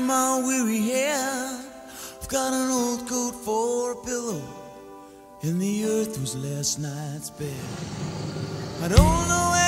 my weary head. I've got an old coat for a pillow, and the earth was last night's bed. I don't know.